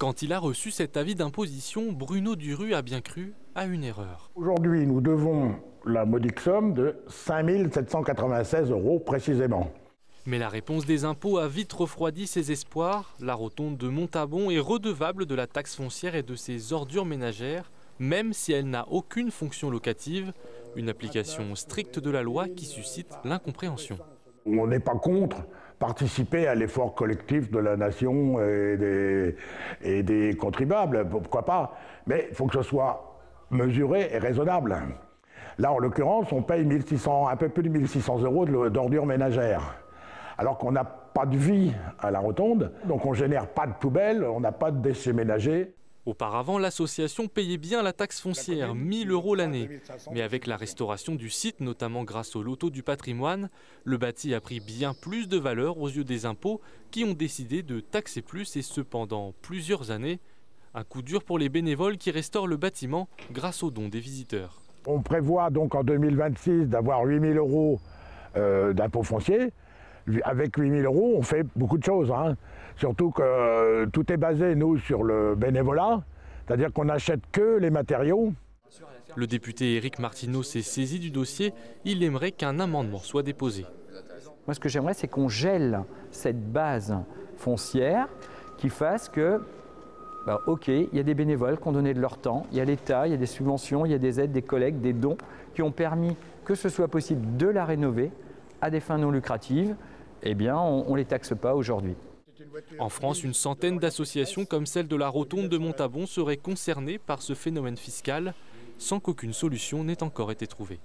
Quand il a reçu cet avis d'imposition, Bruno Duru a bien cru à une erreur. Aujourd'hui, nous devons la modique somme de 5 796 euros précisément. Mais la réponse des impôts a vite refroidi ses espoirs. La rotonde de Montabon est redevable de la taxe foncière et de ses ordures ménagères, même si elle n'a aucune fonction locative, une application stricte de la loi qui suscite l'incompréhension. On n'est pas contre participer à l'effort collectif de la nation et des, contribuables, pourquoi pas, mais il faut que ce soit mesuré et raisonnable. Là, en l'occurrence, on paye 1600, un peu plus de 1600 euros d'ordures ménagères alors qu'on n'a pas de vie à la rotonde, donc on génère pas de poubelles, on n'a pas de déchets ménagers. Auparavant, l'association payait bien la taxe foncière, 1000 euros l'année. Mais avec la restauration du site, notamment grâce au loto du patrimoine, le bâti a pris bien plus de valeur aux yeux des impôts qui ont décidé de taxer plus et cependant plusieurs années. Un coup dur pour les bénévoles qui restaurent le bâtiment grâce aux dons des visiteurs. On prévoit donc en 2026 d'avoir 8000 euros euh, d'impôts fonciers avec 8000 euros, on fait beaucoup de choses. Hein. Surtout que euh, tout est basé, nous, sur le bénévolat, c'est-à-dire qu'on n'achète que les matériaux. Le député Éric Martineau s'est saisi du dossier. Il aimerait qu'un amendement soit déposé. Moi, ce que j'aimerais, c'est qu'on gèle cette base foncière qui fasse que, bah, OK, il y a des bénévoles qui ont donné de leur temps, il y a l'État, il y a des subventions, il y a des aides, des collègues, des dons qui ont permis que ce soit possible de la rénover à des fins non lucratives eh bien, on ne les taxe pas aujourd'hui. En France, une centaine d'associations comme celle de la Rotonde de Montabon seraient concernées par ce phénomène fiscal sans qu'aucune solution n'ait encore été trouvée.